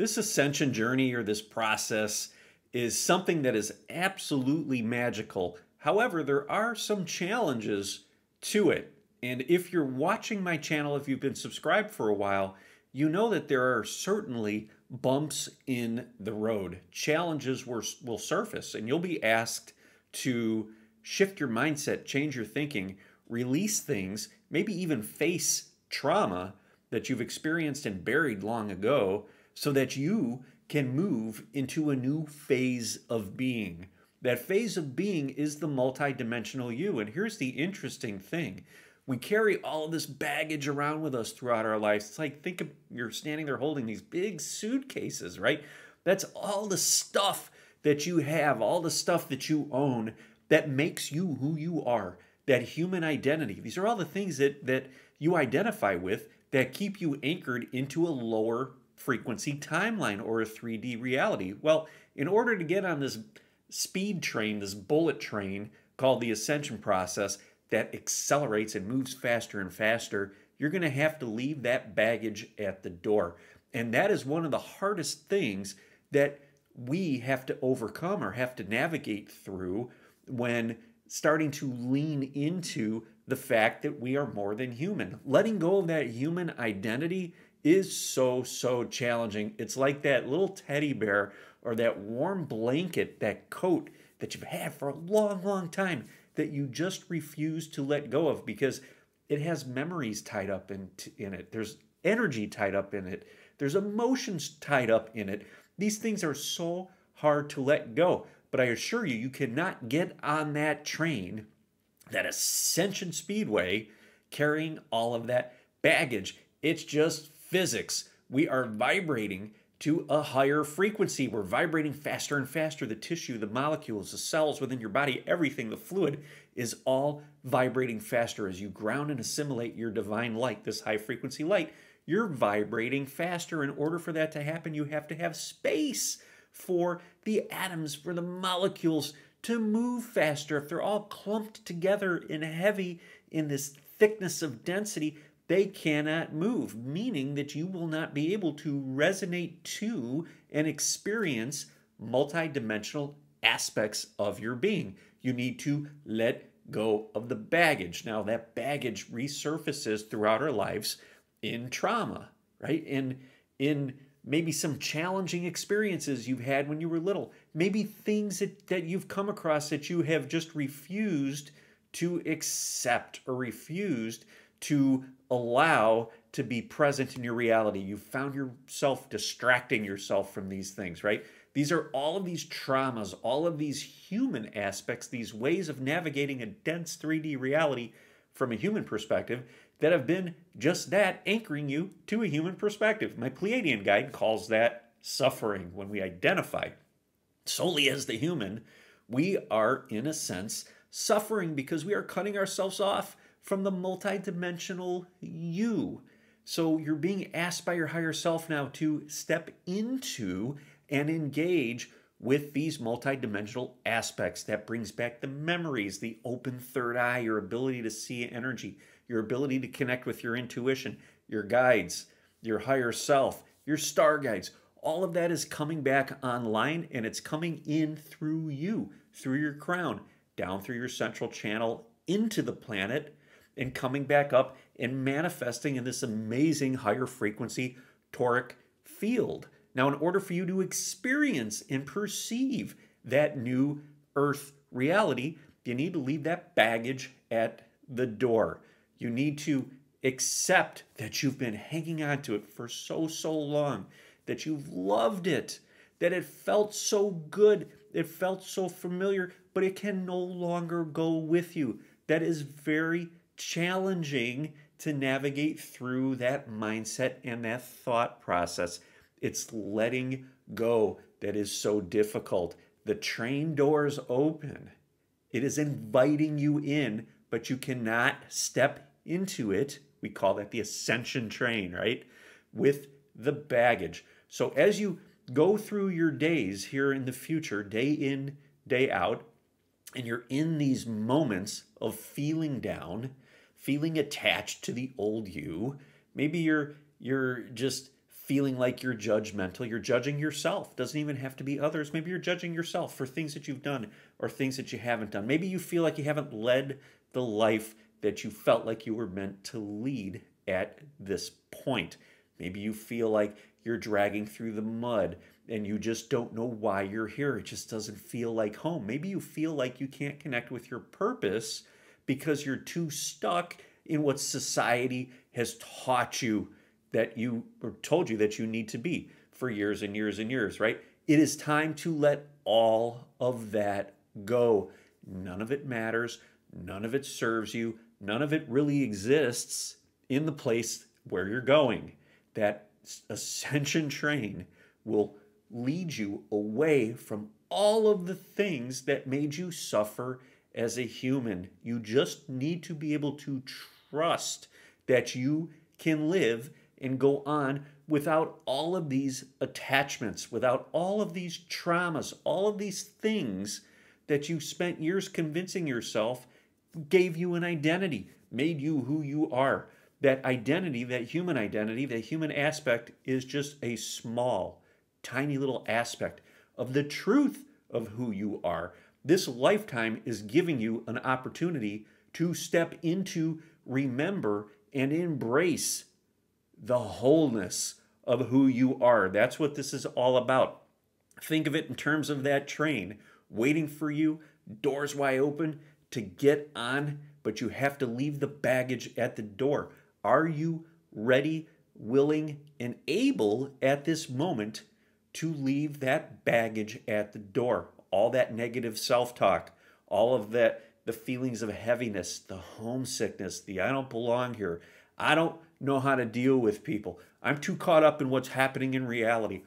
This ascension journey or this process is something that is absolutely magical. However, there are some challenges to it. And if you're watching my channel, if you've been subscribed for a while, you know that there are certainly bumps in the road. Challenges will, surface, and you'll be asked to shift your mindset, change your thinking, release things, maybe even face trauma that you've experienced and buried long ago so that you can move into a new phase of being. That phase of being is the multidimensional you. And here's the interesting thing we carry all this baggage around with us throughout our lives. It's like, think of you're standing there holding these big suitcases, right? That's all the stuff that you have, all the stuff that you own that makes you who you are, that human identity. These are all the things that, that you identify with that keep you anchored into a lower frequency timeline or a 3D reality. Well, in order to get on this speed train, this bullet train called the ascension process, that accelerates and moves faster and faster, you're going to have to leave that baggage at the door. And that is one of the hardest things that we have to overcome or have to navigate through when starting to lean into the fact that we are more than human. Letting go of that human identity is so, so challenging. It's like that little teddy bear or that warm blanket, that coat that you've had for a long, long time that you just refuse to let go of because it has memories tied up in, in it. There's energy tied up in it. There's emotions tied up in it. These things are so hard to let go. But I assure you, you cannot get on that train, that Ascension Speedway, carrying all of that baggage. It's just physics. We are vibrating to a higher frequency. We're vibrating faster and faster. The tissue, the molecules, the cells within your body, everything, the fluid is all vibrating faster as you ground and assimilate your divine light, this high frequency light. You're vibrating faster. In order for that to happen, you have to have space for the atoms, for the molecules to move faster. If they're all clumped together and heavy in this thickness of density, they cannot move, meaning that you will not be able to resonate to and experience multidimensional aspects of your being. You need to let go of the baggage. Now, that baggage resurfaces throughout our lives in trauma, right? In in maybe some challenging experiences you've had when you were little, maybe things that, that you've come across that you have just refused to accept or refused to allow to be present in your reality. You found yourself distracting yourself from these things, right? These are all of these traumas, all of these human aspects, these ways of navigating a dense 3D reality from a human perspective that have been just that, anchoring you to a human perspective. My Pleiadian guide calls that suffering. When we identify solely as the human, we are, in a sense, suffering because we are cutting ourselves off from the multidimensional you. So you're being asked by your higher self now to step into and engage with these multidimensional aspects. That brings back the memories, the open third eye, your ability to see energy, your ability to connect with your intuition, your guides, your higher self, your star guides. All of that is coming back online and it's coming in through you, through your crown, down through your central channel into the planet and coming back up and manifesting in this amazing higher frequency toric field. Now, in order for you to experience and perceive that new earth reality, you need to leave that baggage at the door. You need to accept that you've been hanging on to it for so, so long, that you've loved it, that it felt so good, it felt so familiar, but it can no longer go with you. That is very challenging to navigate through that mindset and that thought process. It's letting go that is so difficult. The train doors open. It is inviting you in, but you cannot step into it. We call that the ascension train, right? With the baggage. So as you go through your days here in the future, day in, day out, and you're in these moments of feeling down, feeling attached to the old you. Maybe you're you're just feeling like you're judgmental. You're judging yourself. Doesn't even have to be others. Maybe you're judging yourself for things that you've done or things that you haven't done. Maybe you feel like you haven't led the life that you felt like you were meant to lead at this point. Maybe you feel like you're dragging through the mud and you just don't know why you're here. It just doesn't feel like home. Maybe you feel like you can't connect with your purpose because you're too stuck in what society has taught you that you or told you that you need to be for years and years and years, right? It is time to let all of that go. None of it matters. None of it serves you. None of it really exists in the place where you're going. That ascension train will lead you away from all of the things that made you suffer as a human. You just need to be able to trust that you can live and go on without all of these attachments, without all of these traumas, all of these things that you spent years convincing yourself gave you an identity, made you who you are. That identity, that human identity, that human aspect is just a small, tiny little aspect of the truth of who you are. This lifetime is giving you an opportunity to step into, remember, and embrace the wholeness of who you are. That's what this is all about. Think of it in terms of that train waiting for you, doors wide open to get on, but you have to leave the baggage at the door. Are you ready, willing, and able at this moment to leave that baggage at the door? All that negative self talk, all of that, the feelings of heaviness, the homesickness, the I don't belong here. I don't know how to deal with people. I'm too caught up in what's happening in reality.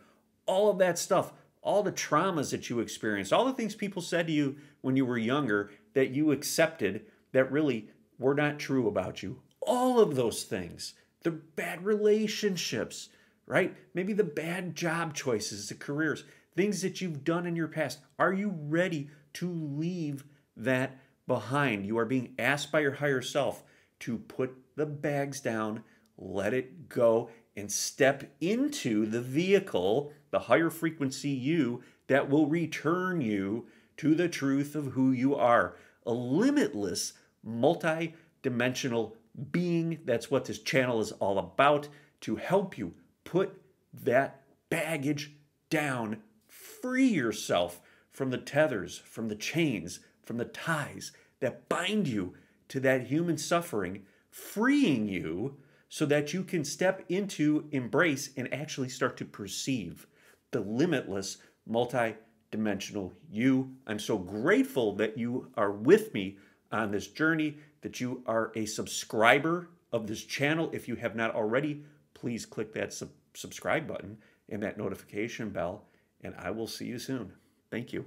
All of that stuff, all the traumas that you experienced, all the things people said to you when you were younger that you accepted that really were not true about you. All of those things, the bad relationships, right? Maybe the bad job choices, the careers, things that you've done in your past. Are you ready to leave that behind? You are being asked by your higher self to put the bags down let it go, and step into the vehicle, the higher frequency you, that will return you to the truth of who you are. A limitless, multi dimensional being. That's what this channel is all about to help you put that baggage down, free yourself from the tethers, from the chains, from the ties that bind you to that human suffering, freeing you so that you can step into, embrace, and actually start to perceive the limitless, multi dimensional you. I'm so grateful that you are with me on this journey, that you are a subscriber of this channel. If you have not already, please click that sub- subscribe button and that notification bell, and I will see you soon. Thank you.